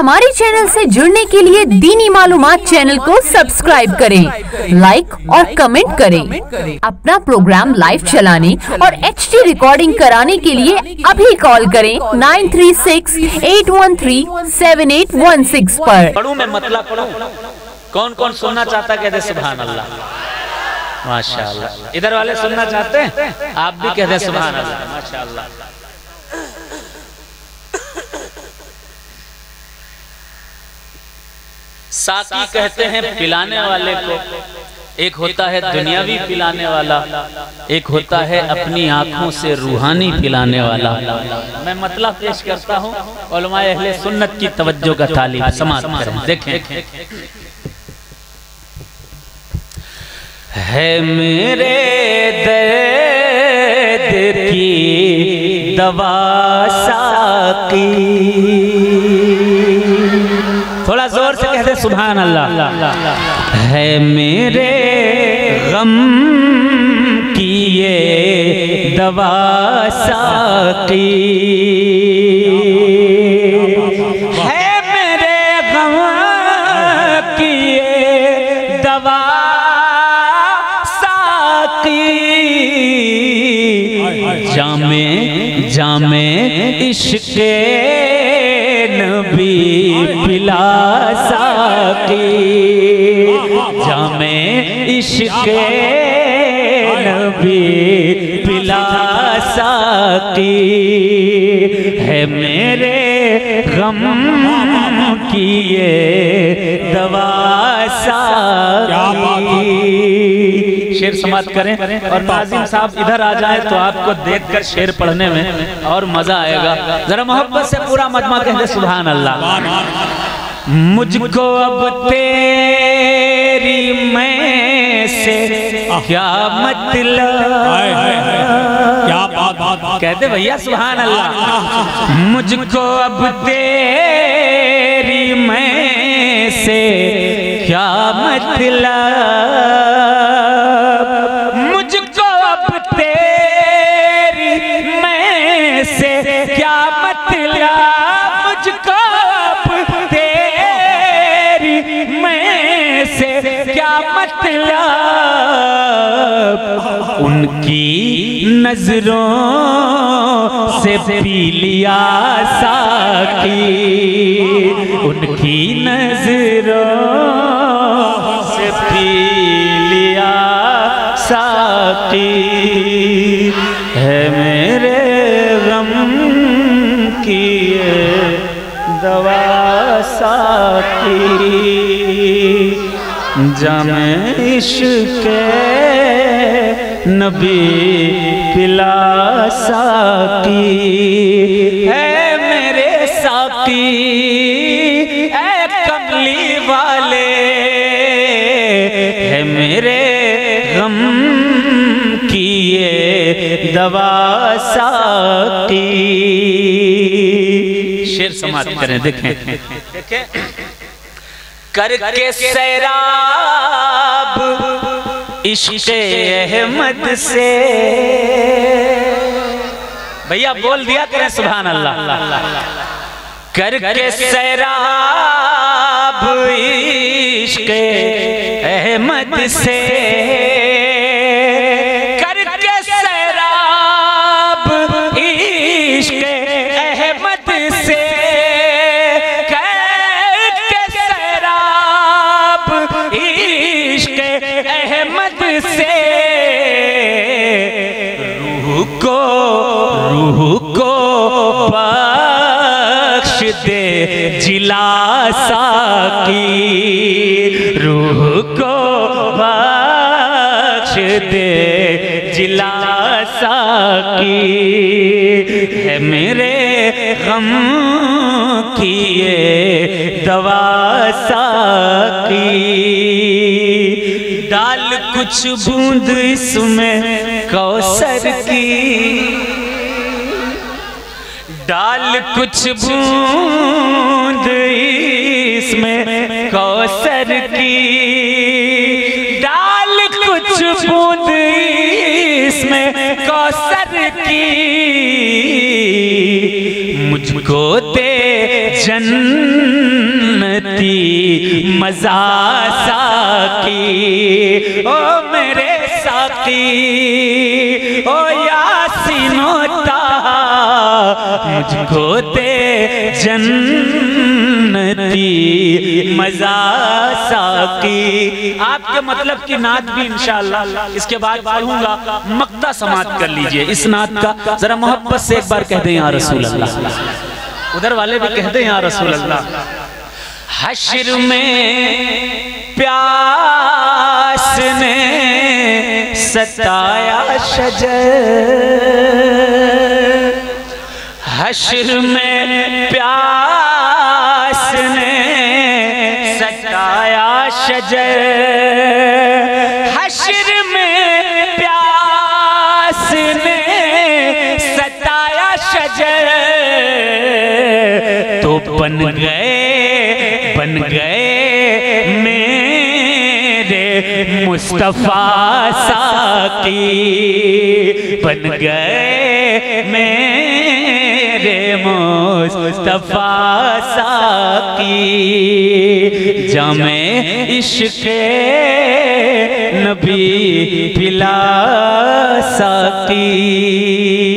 हमारे चैनल से जुड़ने के लिए दीनी मालूम चैनल को सब्सक्राइब करें लाइक और कमेंट करें। अपना प्रोग्राम लाइव चलाने और एच रिकॉर्डिंग कराने के लिए अभी कॉल करें nine three six eight one three seven eight one six पर। पढ़ूं मैं मतलब पढ़ूं? कौन कौन सुनना चाहता है? कहते सुबहान अल्लाह माशाल्लाह। इधर वाले सुनना चाहते हैं? आप भी कहते सुबहान अल्लाह माशाल्लाह। साकी कहते हैं पिलाने वाले को। एक होता है दुनियावी पिलाने वाला, एक होता है अपनी आँखों से रूहानी पिलाने वाला। मैं मतलब पेश करता हूँ सुन्नत की तवज्जो का तालीम समाज करें। देखें। है मेरे दर्द की दवा साकी। थोड़ा ज़ोर से कहते सुभान अल्लाह है मेरे गम की ये दवा साकी है मेरे गम की ये दवा साकी जामे जामे इश्क नबी पिला। साकी। जामे इश्क नबी पिला साकी। है मेरे गम की ये दवा साकी। शेर समाप्त करें और नाजिम साहब इधर आ जाए तो आपको देखकर शेर पढ़ने में और मज़ा आएगा। जरा मोहब्बत से पूरा मजमा कहते सुबहान अल्लाह। मुझको अब तेरी मैं से क्या मतलब? क्या बात बात बात। कहते भैया सुहान अल्लाह मुझको अब तेरी मैं से क्या मतलब? उनकी नज़रों से पी लिया साकी उनकी नज़रों से पी लिया साकी है मेरे गम की दवा साकी जामे इश्क नबी पिला साकी है मेरे साकी है कमली वाले। है मेरे गम की ये दवा साकी। शेर समाप्त करें देखें। करके सैराब। इश्क अहमद से। भैया बोल दिया करें सुभान अल्लाह करके सैराब इश्क अहमद से। रूह को बख्श दे जिला साकी रूह को बख्श दे जिला साकी है मेरे गम की ये दवा साकी डाल कुछ बूंद इसमें, कौसर की। डाल कुछ बूंद इसमें कौसर की। डाल कुछ बूंद इसमें कौसर की। मुझको दे जन्नत मज़ा साकी ओ मेरे साकी मुझको दे जन्नती मज़ा साकी आपके मतलब की नात भी इंशाल्लाह। इसके बाद पढ़ूँगा। मक्ता समाप्त कर लीजिए इस नात का। जरा मोहब्बत से एक बार कह दें, या रसूल अल्लाह उधर वाले भी कहते हैं या रसूल अल्लाह हशर में प्यास ने सताया शजर। हशर में प्यास ने सताया शजर। हशर में प्यास ने सताया शजर। तो बन गए बन गए मेरे मुस्तफ़ा साकी। बन गए मेरे मुस्तफ़ा साकी। जमे इश्क नबी पिला साकी।